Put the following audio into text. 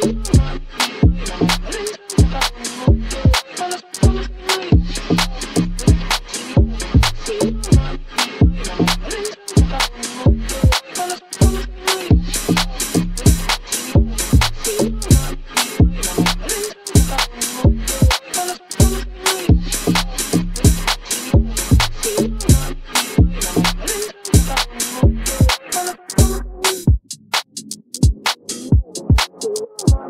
Thank you. do.